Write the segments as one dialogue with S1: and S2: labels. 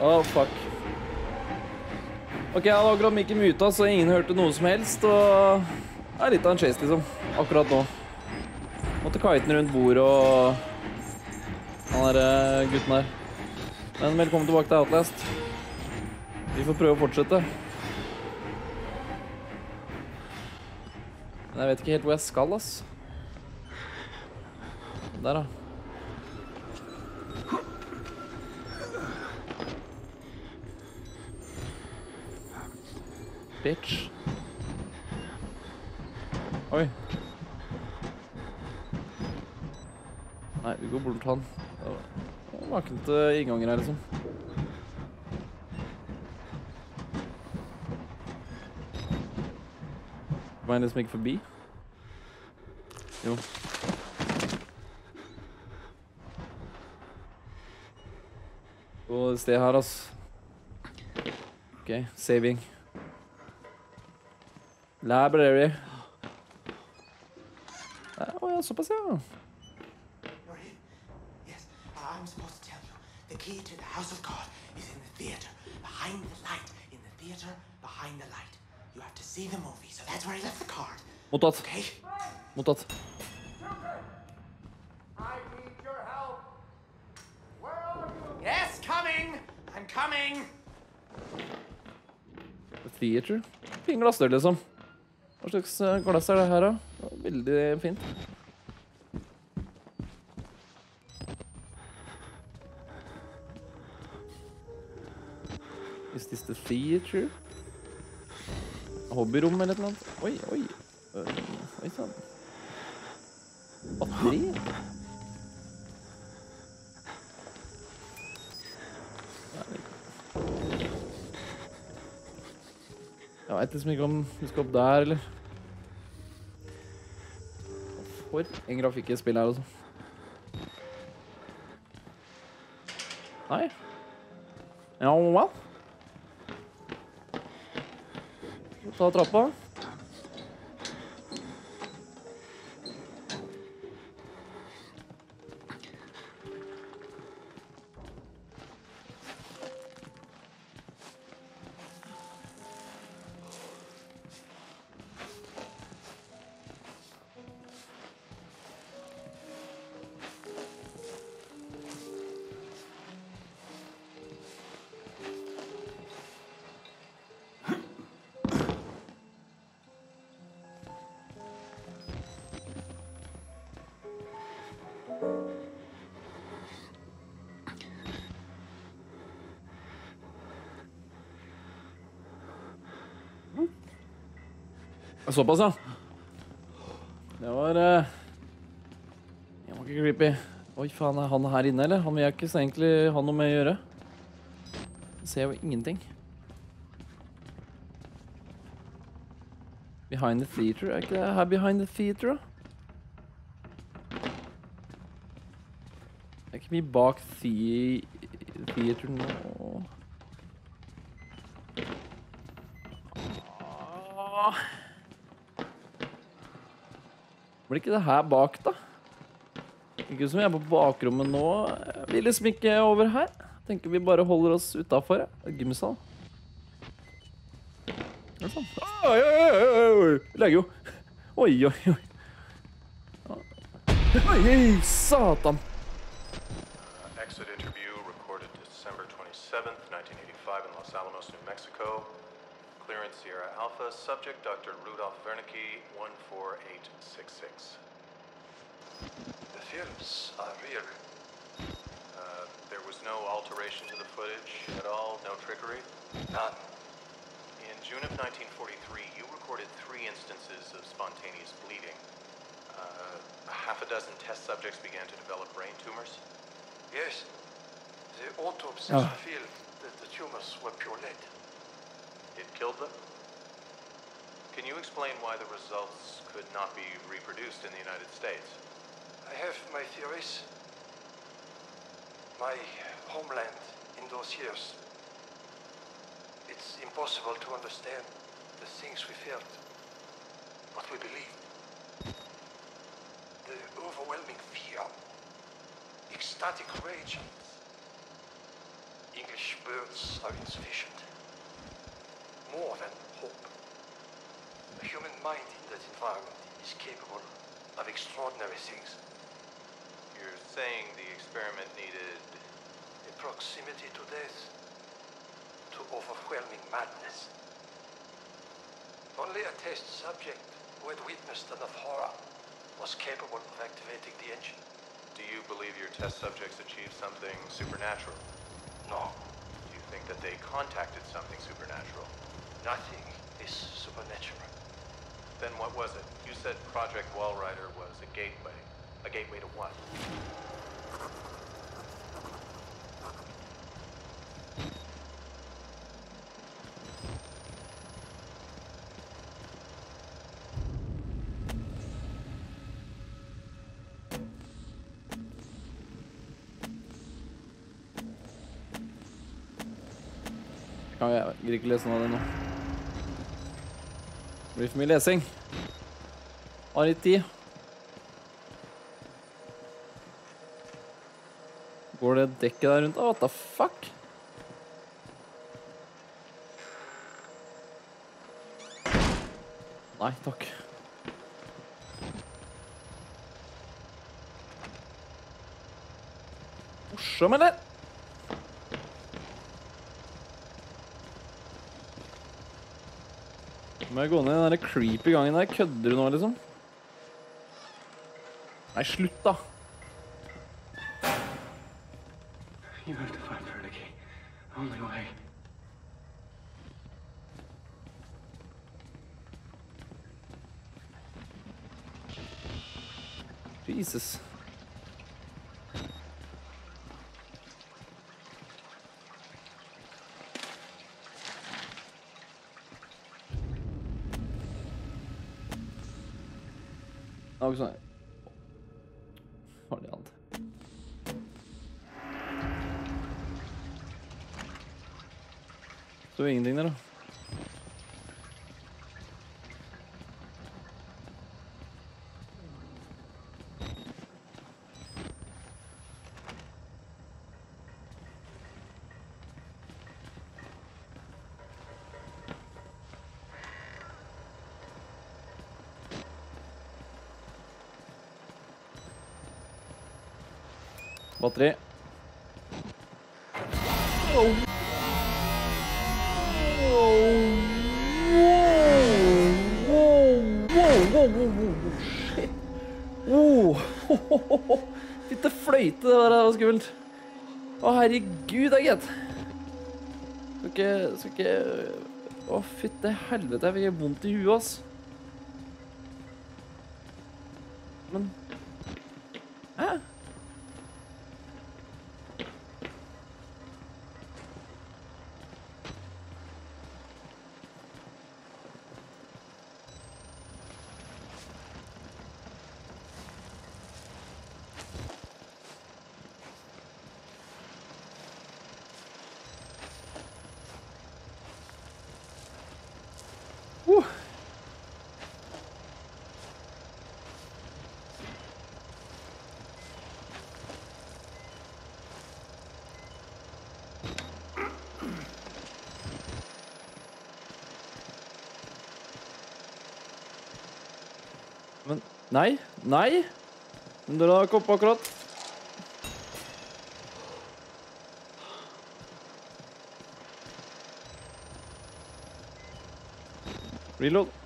S1: Oh, fuck. Ok, jeg hadde akkurat mikken muta, så ingen hørte noe som helst, og det er litt av en chase, liksom. Akkurat nå. Måtte kiten rundt bordet og han der eh, gutten her. Men velkommen tilbake til Outlast. Vi får prøve å fortsette. Men jeg vet ikke helt hvor jeg skal, ass. Der, da. Bitch. Oi. Nei, vi går bort han. Det var ikke noe innganger her, liksom. Var jeg liksom ikke forbi? Jo. Og et sted her, ass. OK, saving. Library. Ja, Å ja, såpass, ja.
S2: Yes, I'm supposed to tell you. The key to the house of God is in the theater, behind the light. In the theater, behind the light. You have to see the movie, so that's where I left the card.
S1: Mottatt.
S2: Okay?
S1: Mottatt.
S2: I need your help. Where are you? Yes, coming. I'm coming.
S1: The theater. Fin glassdør, liksom. Hva slags eh, glass er det her, da? Veldig fint. Is this the theater? Hobbyrom eller noe? Oi, oi. Oi sann. Batteri? Jeg veit liksom ikke om vi skal opp der, eller For en grafikk i spillet her, altså. Nei. Ja vel. Ta trappa. Såpass, ja. Det var uh, Det var ikke creepy. Oi, faen, er han her inne, eller? Han vil jeg ikke så egentlig ha noe med å gjøre. Jeg ser jo ingenting. Behind the theater? Er ikke det her behind the theater, da? Det er ikke mye bak the theater nå. Åh. Blir ikke det her bak, da? Ikke som vi er på bakrommet nå. Vi er liksom ikke over her. Tenker vi bare holder oss utafor. Gymsal. Det sånn? Oi, oi, oi. Legger jo. Oi, oi, oi. Oi, satan.
S3: Exit interview recorded December 27th, 1985 in Los Alamos, New Mexico. Clearance Sierra Alpha. Subject Dr. Rudolf Wernicke, 14866.
S4: The films are real.
S3: Uh, there was no alteration to the footage at all, no trickery.
S4: None.
S3: In June of 1943, you recorded three instances of spontaneous bleeding. Uh, half a dozen test subjects began to develop brain tumors.
S4: Yes. The autopsies
S1: Ah.
S4: revealed that the tumors were pure lead.
S3: It killed them? Can you explain why the results could not be reproduced in the United States?
S4: I have my theories. My homeland in those years. It's impossible to understand the things we felt, what we believed. The overwhelming fear, ecstatic rage, English words are insufficient. More than hope. The human mind in that environment is capable of extraordinary things.
S3: You're saying the experiment needed.
S4: A proximity to death, to overwhelming madness. Only a test subject who had witnessed enough horror was capable of activating the engine.
S3: Do you believe your test subjects achieved something supernatural?
S4: No,
S3: Do you think that they contacted something supernatural?
S4: Nothing is supernatural.
S3: Then what was it? You said Project Wallrider was a gateway. A gateway to what?
S1: Kan jeg gidder ikke lese noe av det nå. Det blir for mye lesing. Har litt tid. Går det dekket der rundt? What the fuck? Nei, takk. Morsom, eller? Må jeg gå ned i den der creepy gangen der? Kødder du nå, liksom? Nei, slutt, da. Det sånt. Farlig annet. Så ingenting der, da. Batteri. Fitte fløyte, det var skummelt. Å, herregud, da, gitt. Skal ikke Skal ikke Å, fytte helvete, jeg fikk vondt i huet, ass. Men Nei. Nei! Men dere har ikke oppe akkurat. Reload.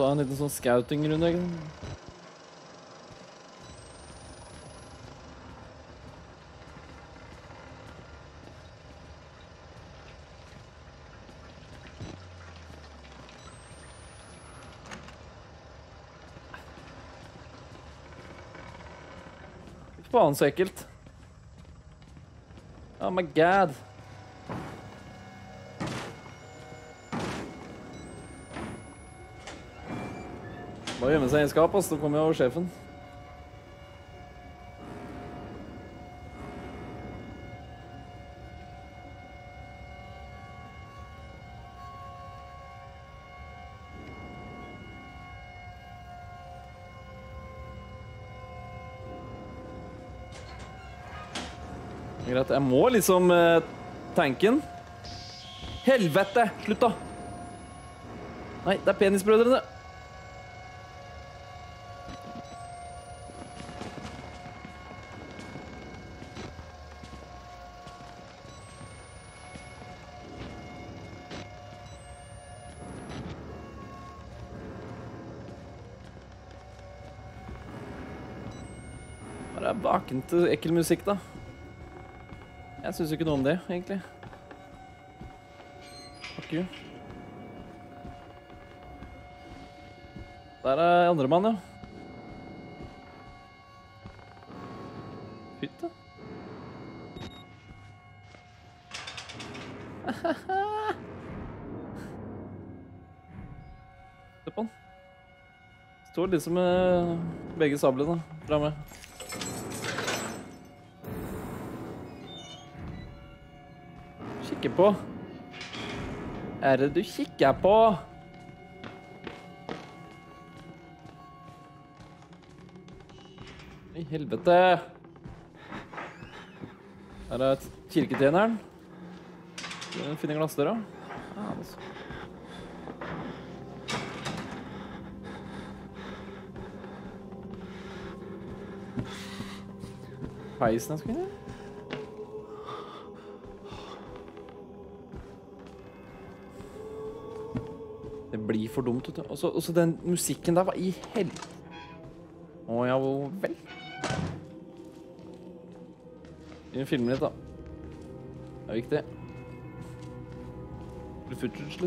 S1: Ta en liten sånn scouting-runde. Faen, så ekkelt. Oh my god. å gjemme seg i et skap, kommer jo sjefen. Greit. Jeg må liksom eh, tenke den. Helvete! Slutt, da. Nei, det er Penisbrødrene. Hva til ekkel musikk, da? Jeg syns jo ikke noe om det, egentlig. Fuck you. Der er andre mann, ja. Fytte. Se på han. Står liksom med begge sablene framme. Kikker på. Er det du kikker på? I helvete. Her er kirketjeneren. Den finner glassdøra. Ah, altså. Peisen jeg skal blir for dumt. Og så- den musikken der, hva i hel... Å ja vel. Vi filmer litt, da. Det er viktig. Blir footage,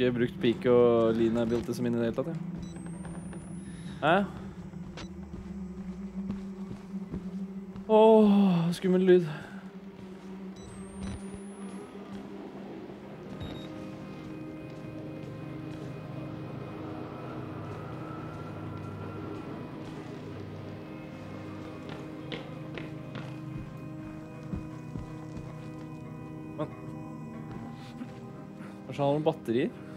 S1: ikke brukt pike og line ability som inn i det hele tatt, jeg. Hæ? Åh, skummel lyd. Men Kanskje han har noen batterier?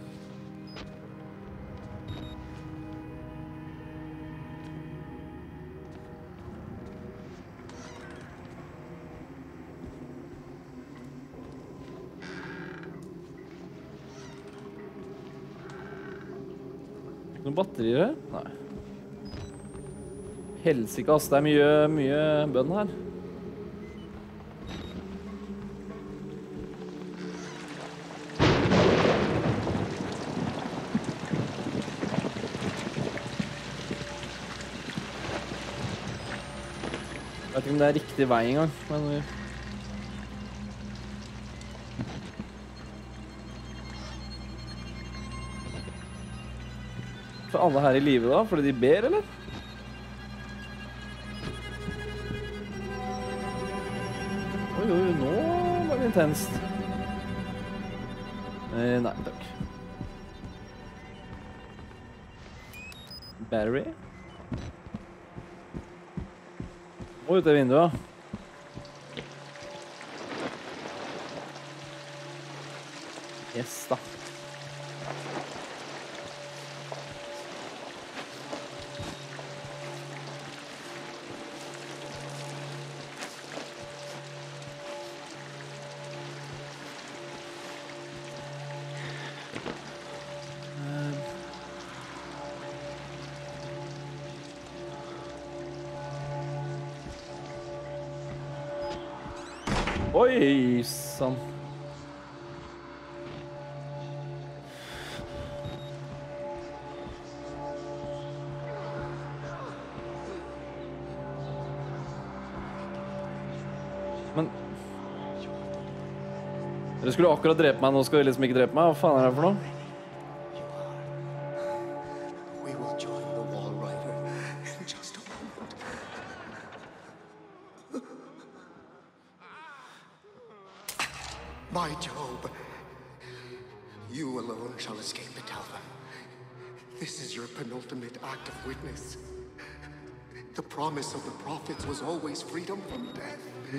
S1: Her? Nei. Helsike, ass. Det er mye, mye bønn her. Jeg vet ikke om det er riktig vei engang, men alle her i live da, fordi de ber, eller? Oi, oi, nå var det intenst. Eh, nei, takk. Battery? Må ut det vinduet. Yes, da. Oi sann. Men Dere skulle akkurat drepe meg, nå skal dere liksom ikke drepe meg? Hva faen er det for noe?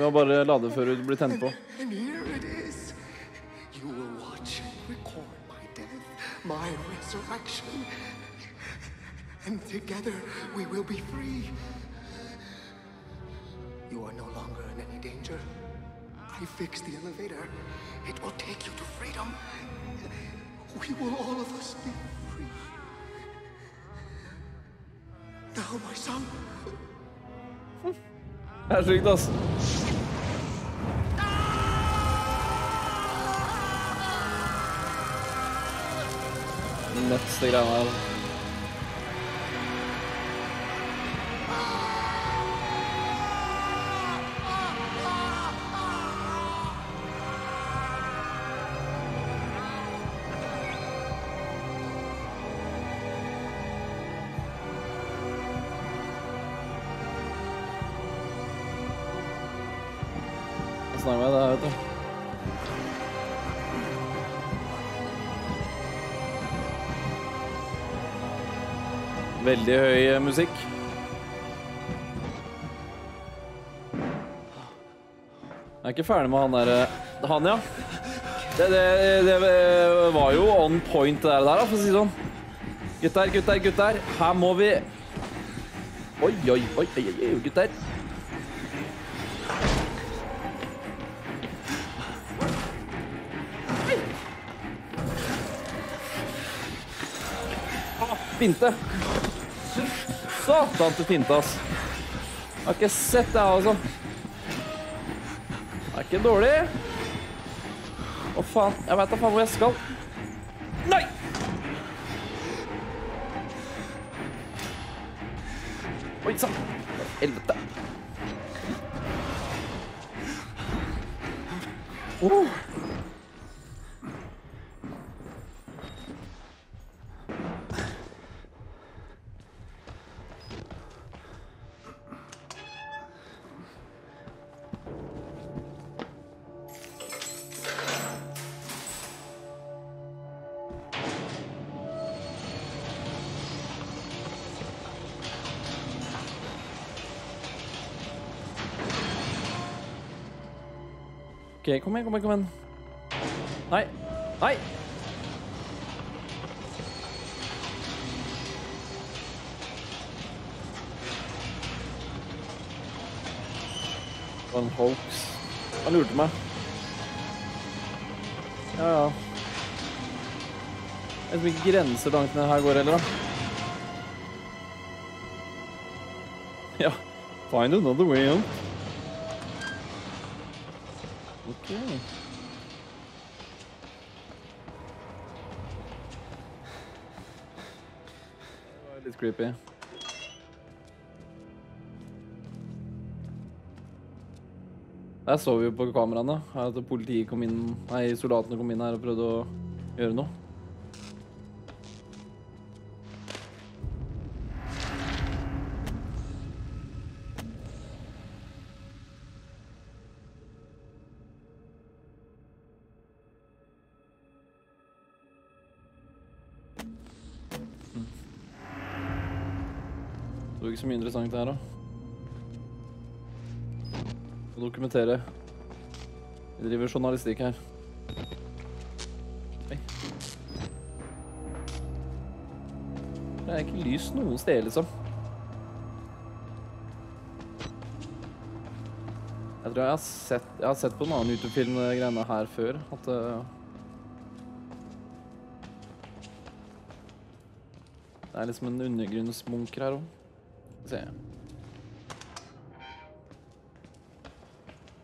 S5: Death.
S1: Med å bare lade før du blir tent på.
S5: And here it is. You will watch and record my resurrection. And together we will be free. You are no longer in any danger. I fixed the elevator. It will take you to freedom. We will all of us be free. Now, my son,
S1: Det er sykt, ass. Nøtteste Veldig høy eh, musikk. Jeg er ikke ferdig med han derre Han, ja. Det, det, det var jo on point, det der, for å si det sånn. Gutter, gutter, gutter. Her må vi Oi, oi, oi, oi, oi, gutter. Finte. Satan til finte, ass. Jeg har ikke sett det, altså. Det er ikke dårlig. Å, faen. Jeg veit da faen hvor jeg skal. OK, kom igjen, kom igjen, kom igjen. Nei. Nei! En hoax. Han lurte meg. Ja, ja. Jeg vet ikke grenser langt ned her går heller, da. Ja. Find another way out. Ok. Det var litt creepy. Der så vi jo på kameraene at politiet kom inn, nei, soldatene kom inn her og prøvde å gjøre noe. Det var ikke så mye interessant her, da. Å dokumentere. Vi driver journalistikk her. Oi. Det er ikke lys noe sted, liksom. Jeg tror jeg har sett, jeg har sett på en annen YouTube-film greiene her før, at Uh, Det er liksom en undergrunnsmunker her òg. Se.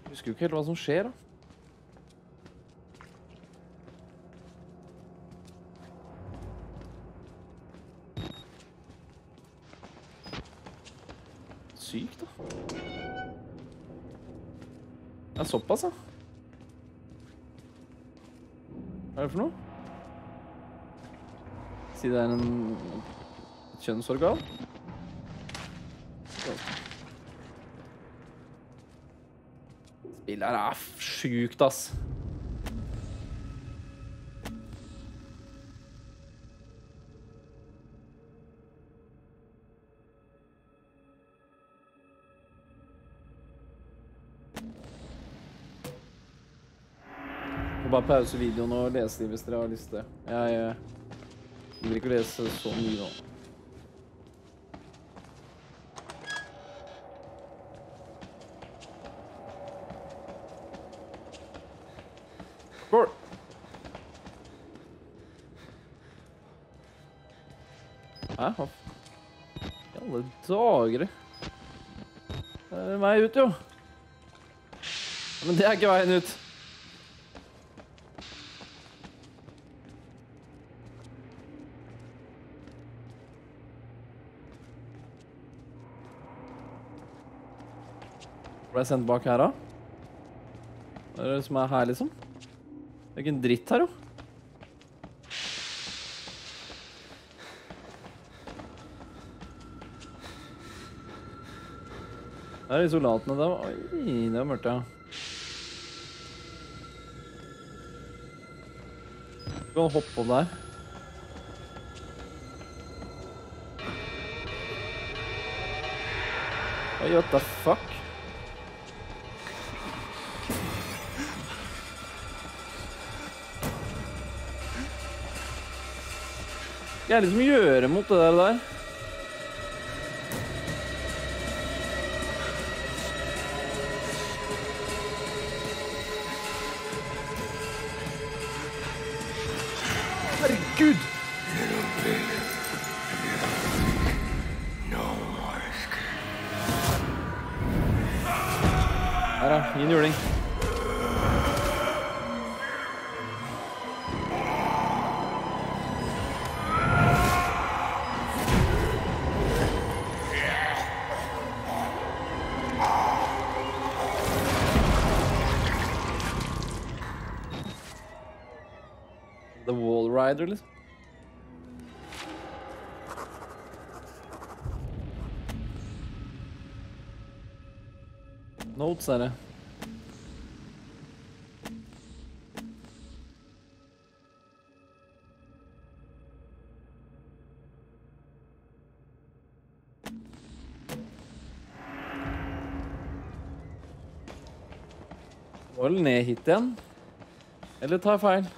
S1: Jeg husker jo ikke helt hva som skjer, da. Sykt, da. Det er såpass, ja. Hva er det for noe? Si det er en et kjønnsorgan. spillet her er sjukt, ass. Bare pause videoen og lese dem, hvis dere har lyst til det. Jeg eh, gidder ikke å lese så mye nå. Dager? Det er en vei ut, jo. Men det er ikke veien ut. Ble jeg sendt bak her, da? Hva er det som er her, liksom? Det er ikke en dritt her, jo. Der er isolatene der. Oi, det var mørkt, ja. Du kan hoppe opp der. Oi, what the fuck? Hva er det som gjør mot det der? Notes er det. Må vel ned hit igjen? Eller tar jeg feil?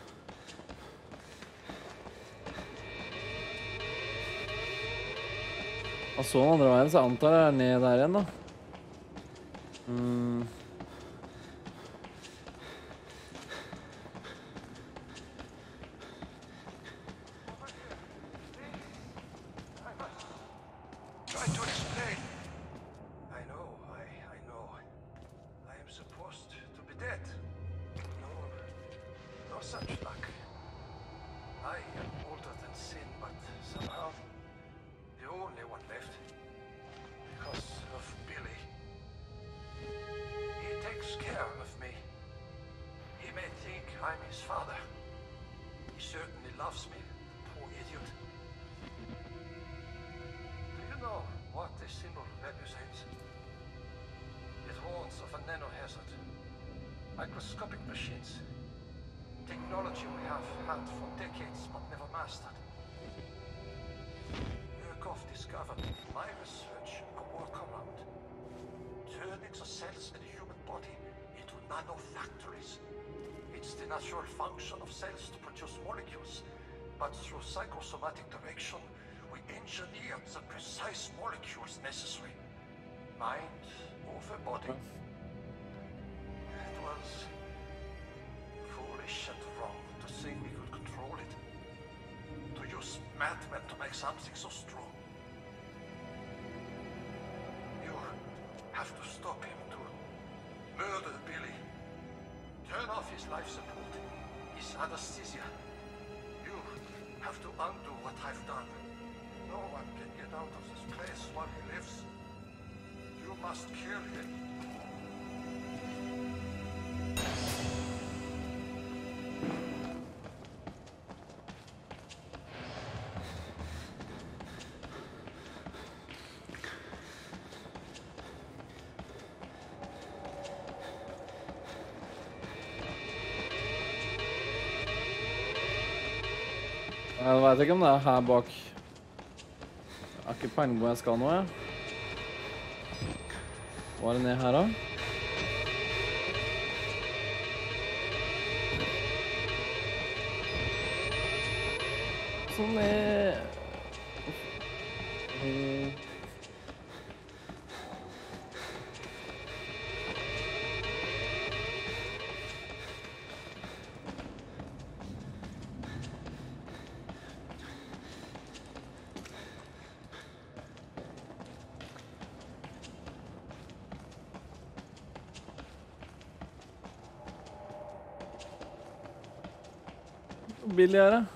S1: Og så den andre veien, så antar jeg det er ned der igjen, da. Mm.
S4: A nanohazard. Microscopic machines. Technology we have had for decades but never mastered. Murkoff discovered in my research a workaround. Turning the cells in the human body into nanofactories. It's the natural function of cells to produce molecules, but through psychosomatic direction, we engineered the precise molecules necessary. Mind over body. Was foolish and wrong to think we could control it. To use madmen to make something so strong. You have to stop him to murder Billy. Turn off his life support, his anesthesia. You have to undo what I've done. No one can get out of this place while he lives. You must kill him.
S1: Jeg vet ikke om det er her bak. Jeg har ikke peiling hvor jeg skal nå, jeg. Hva er det ned her, da? Sånn er... Det?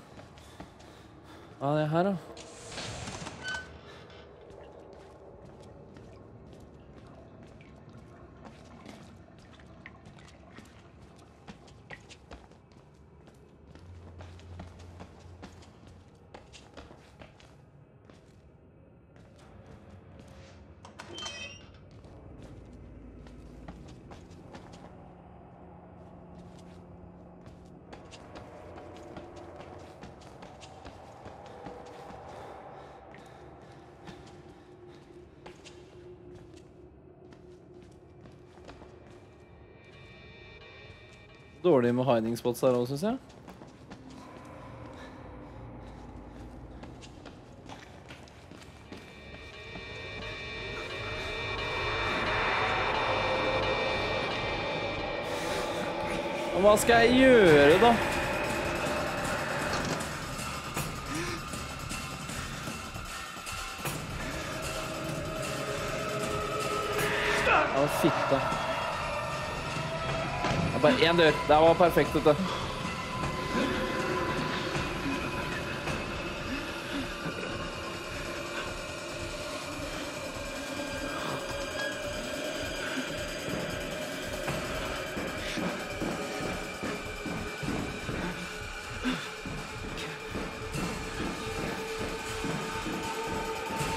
S1: Ja, det er her, da. Dårlig med hiding spots her òg, syns jeg. Og hva skal jeg gjøre, da? Å, fitte. Bare én dør. Det var perfekt, du.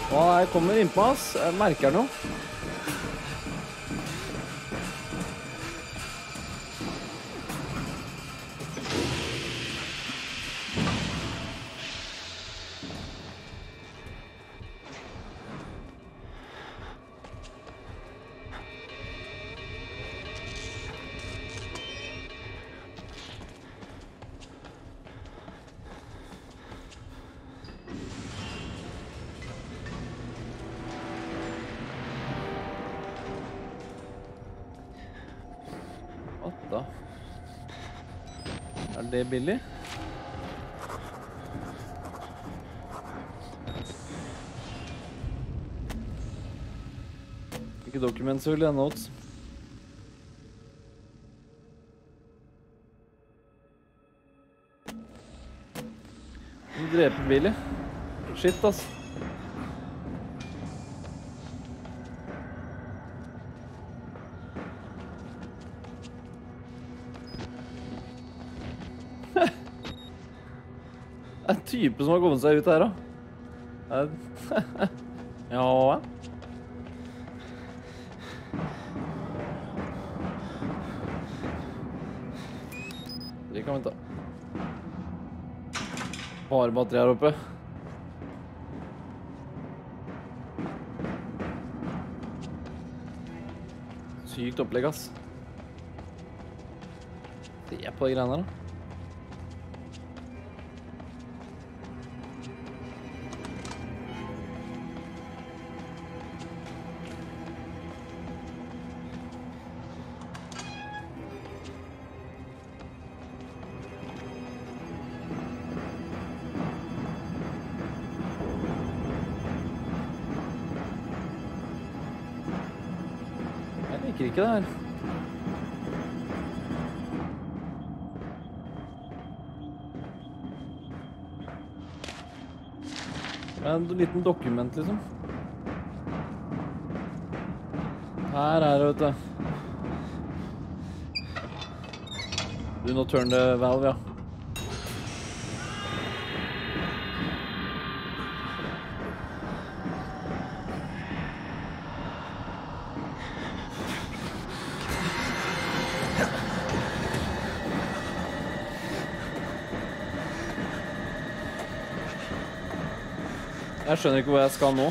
S1: Å, jeg kommer innpå, oss. Jeg merker noe. Det billig? Ikke vil jeg Notes. Billy. Shit, ass. Det er en type som har kommet seg ut her, da. Ja Det kan vi ta. Bare batteri her oppe. Sykt opplegg, ass. Se på de greiene her, da. Liker ikke det her. Det er en liten dokument, liksom. Her er det, vet du. Do not turn the valve, ja. Jeg skjønner ikke hvor jeg skal nå.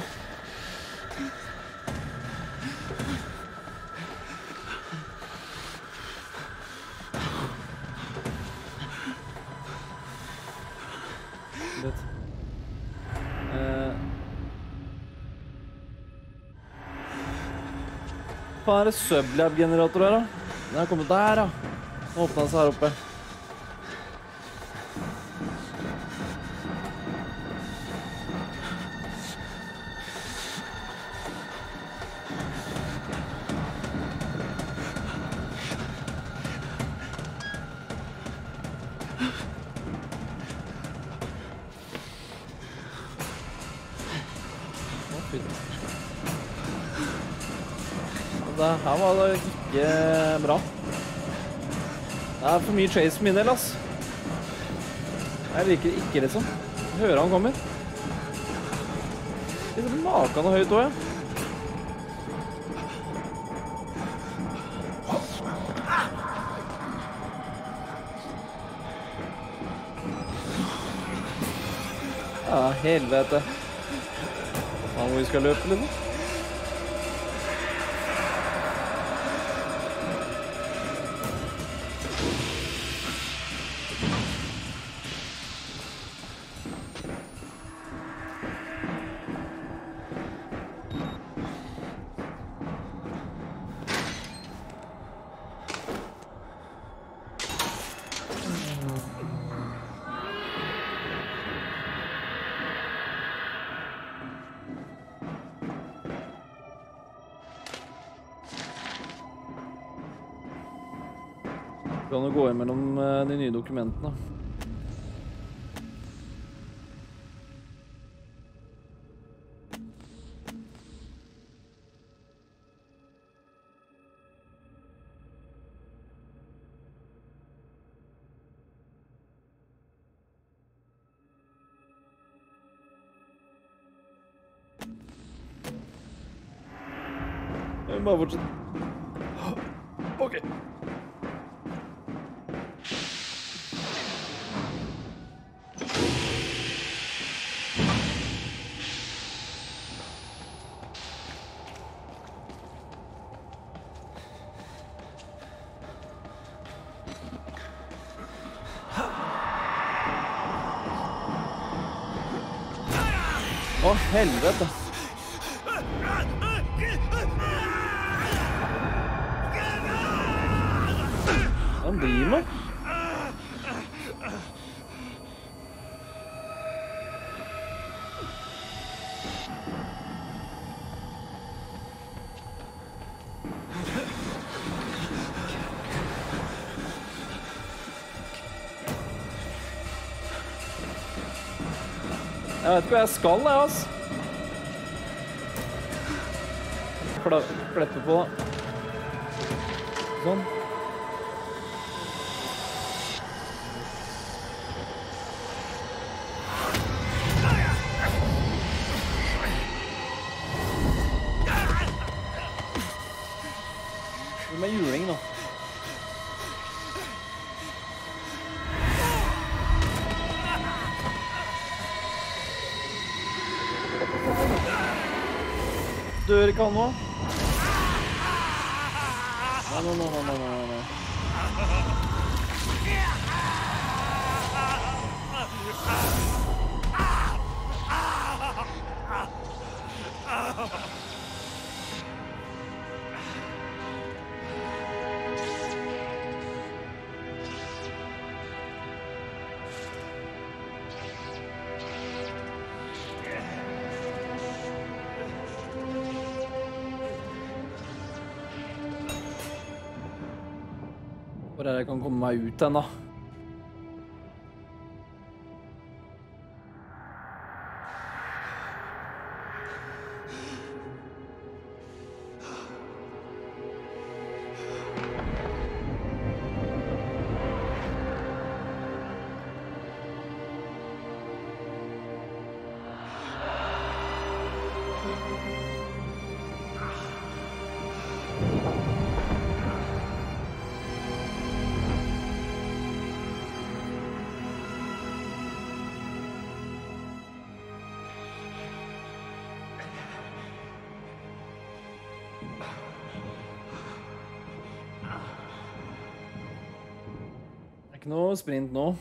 S1: Eh. Hva er det sublab-generator her, da? Den er kommet der, ja. Den åpna seg her oppe. Ikke bra. Det er for mye chase for min del, ass. Jeg liker det liksom. Jeg hører han kommer. Litt noe høyt òg, ja. Ja, helvete. Faen, hvor vi skal løpe, liksom. Gå imellom eh, de nye dokumentene. Jeg må bare fortsette. OK. Helvete. Han driver med? Jeg vet ikke hva jeg skal, jeg, ass. Kleppe på. Sånn. med juling, da. Dør ikke han nå? Komme meg ut hen, ikke noe sprint nå.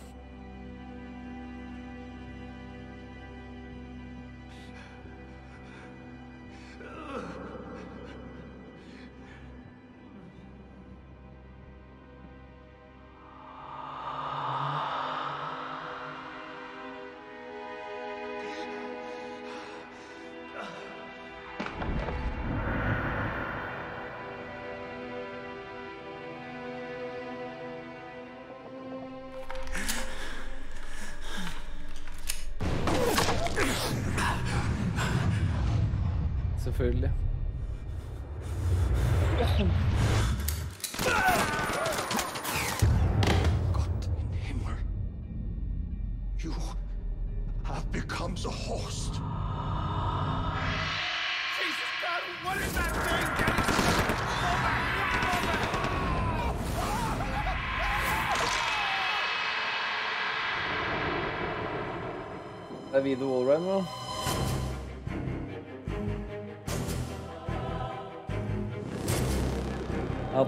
S1: Selvfølgelig.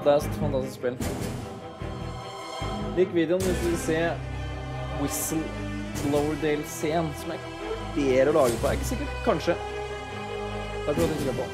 S1: Outlast, fantastisk spill. Lik videoen hvis du vil se Whistleblowerdale-scenen, som jeg vurderer å lage på. Jeg er ikke sikker. Kanskje. Takk for at du så på.